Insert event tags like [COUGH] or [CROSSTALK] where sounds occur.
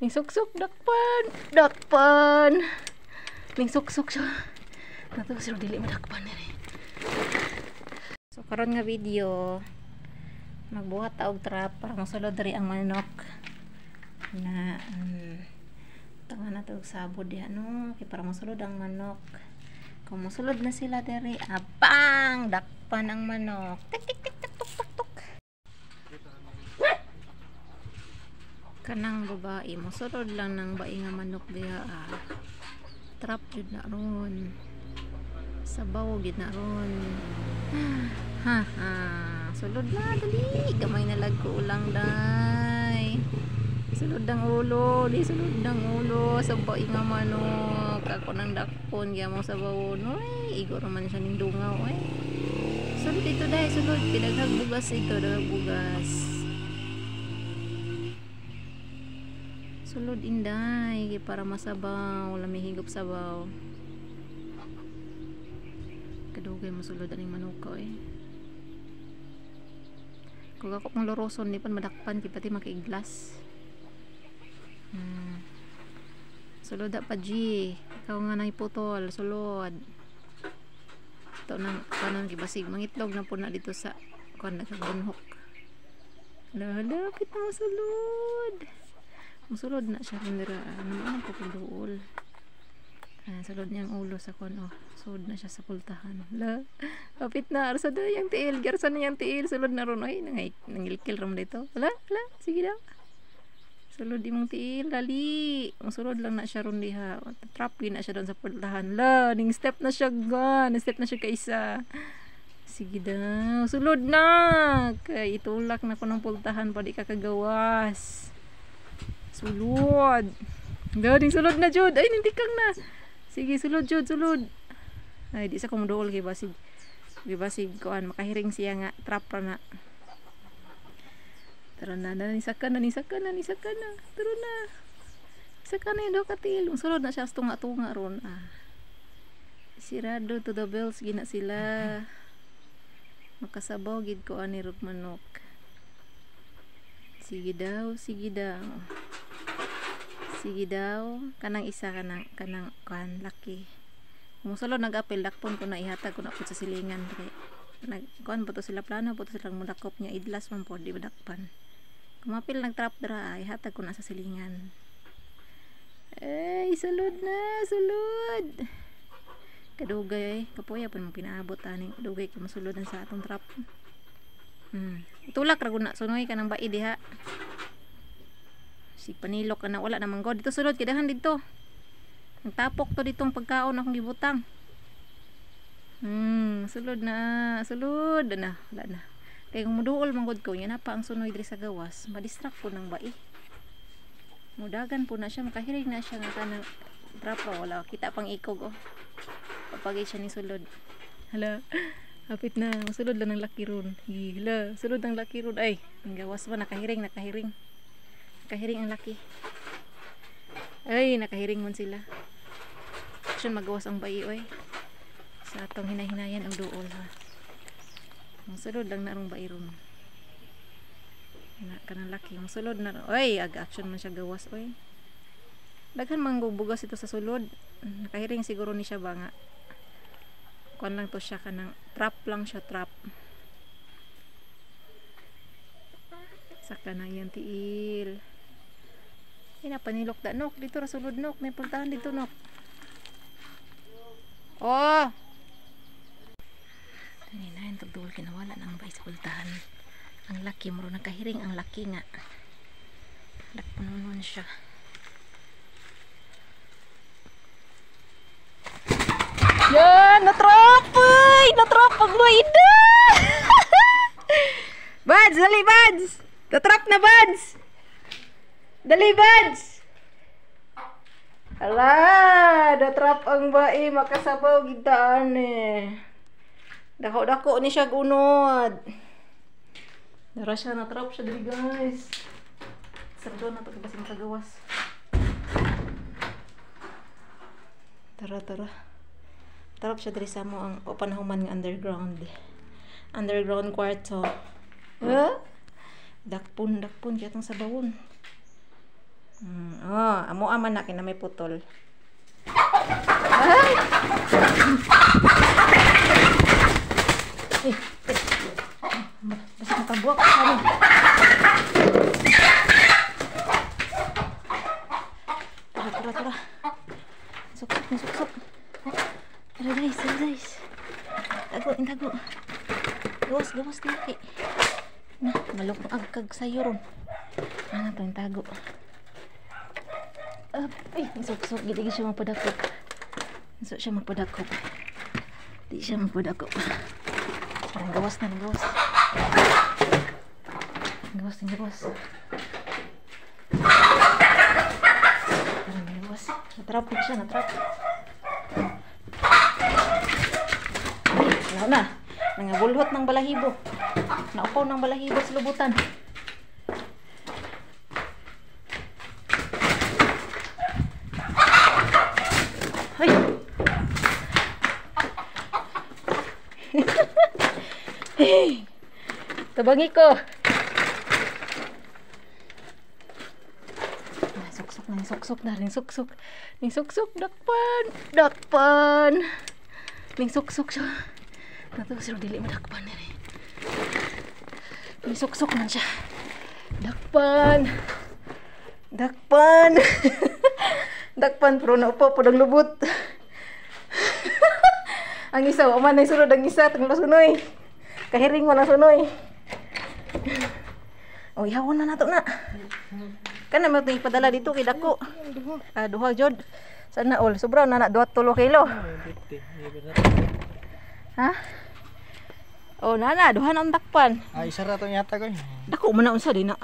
Ning suksok dakpan, dakpan. Ning suksok siya. Nato sila dili madakpan ni. So karon nga video magbuhat ta og trap para mosulod diri ang manok na um, tanga na to sabod diha no kay para mosulod ang manok kung mosulod na sila diri abang dakpan ang manok tik kanang babae mosulod lang ng bae nga manok diha ah. trap jud na ron. Sabaw gid na ron. [SIGHS] Ha ha. Sulod na dali. Gamay na lag ko ulang day. Sulod ang ulo di sulod ang ulo. Sa bae nga manok. Ako nang dakpon kaya mo sa bawon oy igor man siya ning dungaw oy sulod ito day. Sulod pidaghag bugas ito daghag bugas sulod inday para masabaw lami higop sabaw. Kadugay masulod aning manuka eh. Kung ako kung loroson di pan madakpan di pati makiiglas hmm. sulod pa G. Ikaw nga nang iputol sulod. Ito nang kanon gibasig. Mangitlog na po na dito sa kuan nagkabunhok lala kita masulod masulod na siya kung nira ano ano po kuduol Ah, sulod niyang ulo sa kon oh. Sulod na siya sa pultahan. La. Kapit na arsa da yang tiil, garsa na yang tiil sulod na ron ay nangay nangilkil ram dito. Ala, ala, sige daw. Sulod imong tiil, dali. Musulod lang na siya ron diha. Trap na siya doon sa pultahan. La, ning step na siya gan, step na siya kaisa. Sige daw, sulod na. Kay itulak na ko ng pultahan pa di ka kagawas. Sulod. Gading sulod na jud. Ay nintikang na. Sige, sulod jud, sulod. Ay, di sa kumuduol kay basig. Di basig kuan makahiring siya nga trap ra na. Tara na, na nisaka na, nisaka na, nisaka na. Tara na. Nisaka na katil. Sulod na siya tunga-tunga ron. Ah. Sirado to the bells gina sila. Makasabaw gid ko ani manok. Sige daw, sige daw. Sige daw, kanang isa kanang kanang kan laki. Musulo nag-apil dakpon ko na ihatag ko na po sa silingan kay nag kuan po sila plano po to silang mudakop niya idlas man po di badakpan. Kumapil nag-trap dra ihatag ko na sa silingan. Ay, sulod na, sulod. Kadugay ay, kapuya pa mo pinaabot aning kadugay kay masulod sa atong trap. Hmm. Tulak ra na sunoy ka ng bai diha si panilok na wala namang go dito sulod kidahan dito. Nagtapok to ditong pagkaon akong gibutang. Hmm sulod na sulod na wala na. Kaya kung muduol manggod ko yan pa ang sunoy diri sa gawas. Madistract po ng bai mudagan po na siya makahirig na siya nga kanang trapa wala. Kita pang ikog oh. Papagay siya ni sulod. Hala hapit na. Sulod lang ng laki ron gila sulod ng laki ron ay ang gawas ba nakahiring nakahiring nakahiring ang laki. Ay nakahiring mon sila. Siya magawas ang bayi oy. Sa atong hinahinayan ang duol ha. Masulod lang na rong bayi ron. Na kanang laki. Masulod na oy ag action man siya gawas oy. Daghan man bugas ito sa sulod. Nakahiring siguro ni siya ba nga? Kuan lang to siya kanang trap lang siya trap. Sa kanang yung tiil Ina panilok da nok dito ra sulod nok may pultahan dito nok. Oh. Ani na yung tagduwal kinawala ng bay sa pultahan. Ang laki mo nakahiring ang laki nga. Lakpo naman siya. Yan, natrap! Ay, natrap ang luida! [LAUGHS] Bads, dali Bads! Natrap na Bads! Dali, Bads! Ala, natrap ang bae, makasabaw gitaan eh. Dako-dako ni siya gunod. Nara siya, natrap siya dali guys. Sardo na ito kasi makagawas. Tara, tara. Tarap siya dali sa mo ang opanahuman nga underground. Underground kwarto. Huh? Dakpon, dakpon, kaya itong sabawon. Hmm, oh, amo aman na kina may putol. Ay! Eh. Basta makabuak ka rin. Tara, tara, tara. Suksok, suksok. Tara guys, tara guys. Tago, tago. Gawas, gawas laki. Na, malukag kag sayo ron. Ano to yung tago? Ay, suksok. Gili siya magpadakop. Gusto siya magpadakop. Di siya magpadakop. Parang gawas na, gawas. Gawas, gawas. Parang gawas. Natrap din siya, natrap. Wala na. Nangabulhot ng balahibo. Naupaw ng balahibo sa lubutan. [LAUGHS] Tabangi ko. Suksok na, suksok na, ring suksok. Ring suksok, dakpan. Dakpan. Ring suksok siya. Nato sila dili madakpan ni. Ring suksok man siya. Dakpan. Dakpan. [LAUGHS] Dakpan pero naupo po ng lubot. Ang isa, o man ay sunod ang isa, tang sunoy. Kahiring mo na sunoy. O, ihawon na nato na. Kana mo ito ipadala dito kay dako. Ah, duha jod. Sana all. Sobra na na, duha tulo kilo. Ha? O, nana, duha na ang dakpan. Ay, isa ra to yata ko. Dako na unsa din na.